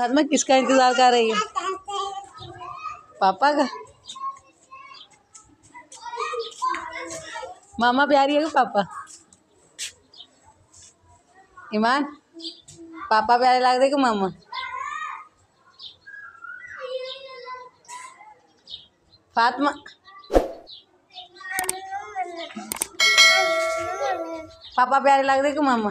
फातिमा किसका इंतज़ार कर रही है? पापा का? मामा प्यारी है पापा? ईमान? पापा प्यारे लग रहे कि मामा? फातिमा? पापा प्यारे लग रहे कि मामा?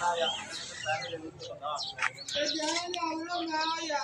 哎呀，这三个人怎么了？呀。